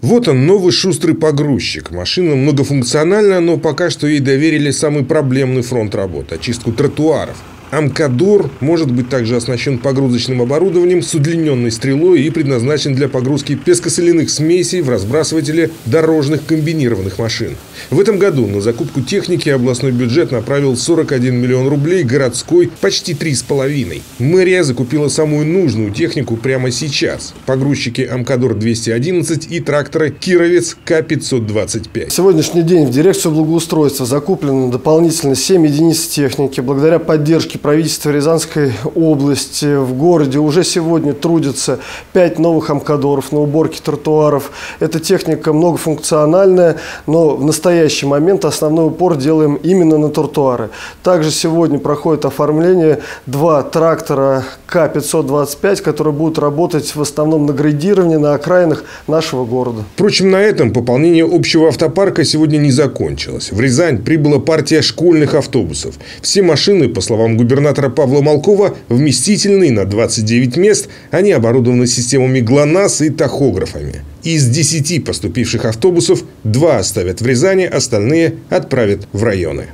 Вот он, новый шустрый погрузчик. Машина многофункциональна, но пока что ей доверили самый проблемный фронт работы – очистку тротуаров. Амкадор может быть также оснащен погрузочным оборудованием с удлиненной стрелой и предназначен для погрузки пескосоляных смесей в разбрасывателе дорожных комбинированных машин. В этом году на закупку техники областной бюджет направил 41 миллион рублей, городской – почти 3,5. Мэрия закупила самую нужную технику прямо сейчас – погрузчики Амкадор-211 и тракторы Кировец К-525. Сегодняшний день в дирекцию благоустройства закуплено дополнительно 7 единиц техники. Благодаря поддержке правительства Рязанской области в городе уже сегодня трудятся 5 новых амкадоров на уборке тротуаров. Эта техника многофункциональная, но в настоящий момент основной упор делаем именно на тротуары. Также сегодня проходит оформление два трактора К-525, которые будут работать в основном на грейдировании на окраинах нашего города. Впрочем, на этом пополнение общего автопарка сегодня не закончилось. В Рязань прибыла партия школьных автобусов. Все машины, по словам губернатора, губернатора Павла Малкова вместительный на 29 мест. Они оборудованы системами ГЛОНАСС и тахографами. Из 10 поступивших автобусов два оставят в Рязани, остальные отправят в районы.